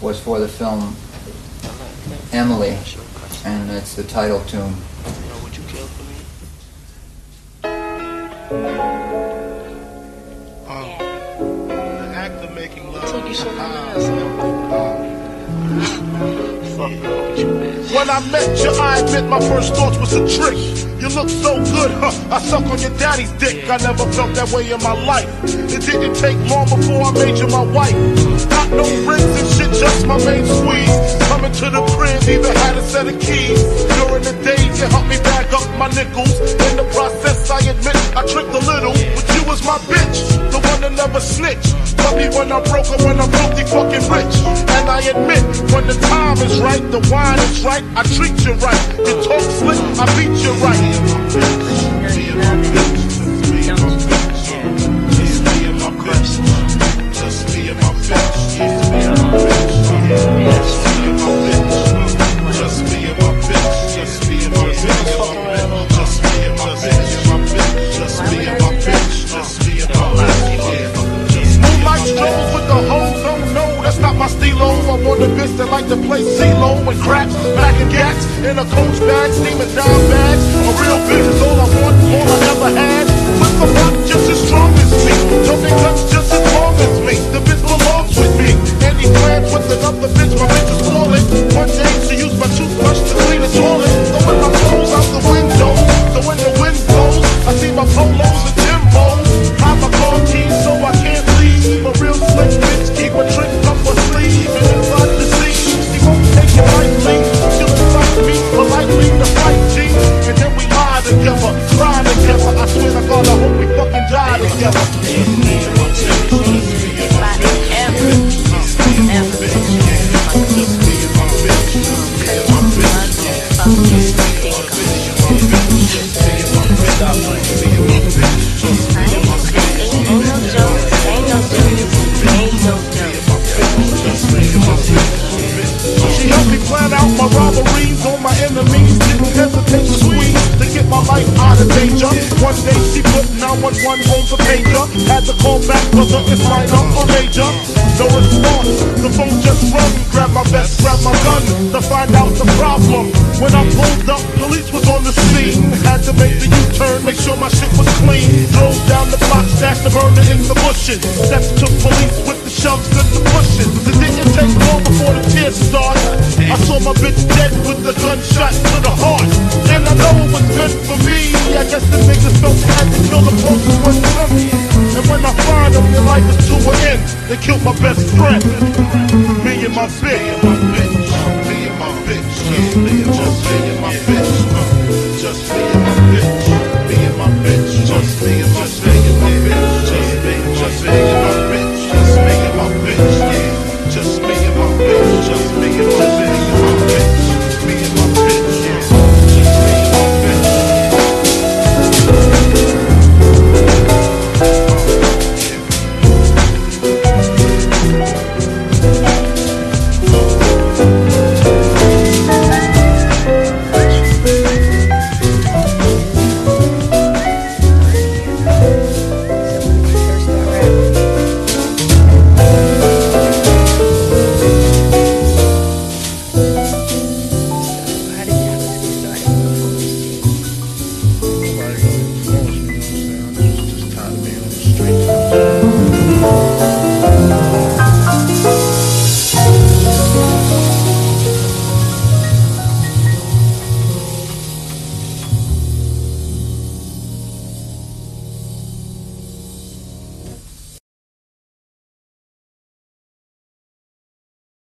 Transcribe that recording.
was for the film Emily, and it's the title tune. Would you kill for me? The act of making love. When I met you, I admit my first thoughts was a trick. You look so good, huh? I suck on your daddy's dick. I never felt that way in my life. It didn't take long before I made you my wife. Got no rings and shit, just my main squeeze. Coming to the crib, even had a set of keys. During the days, you helped me bag up my nickels. In the process, I admit I tricked a little, but you was my bitch, the one that never snitched. Love me when I'm broke or when I'm filthy fucking rich. And I admit, when the time is right, the wine is right, I treat you right. You talk slick, I beat you right. Moonlight strolls with the hoes, oh no, that's not my stilo. I'm on the bitch that like to play CeeLo and craps, back and gats, in a coach bag, steaming down She helped me plan out my robberies on my enemies. Didn't hesitate to to get my life out of danger. One day she put 911 on the pager. Had to call back whether it's minor or major. No response. The phone just rung. Grab my vest, grab my gun to find out the problem. When I pulled up, police was on the scene. Had to make the U-turn, make sure my shit was clean. Drove down the block, stashed the burner in the bushes. Steps to police with the shoves and the pushes. It didn't take long before the tears started. I saw my bitch dead with the gunshot to the heart. Life is to an end. They killed my best friend. Me and my bitch. Me and my bitch. Me and my bitch. Yeah, me and my bitch.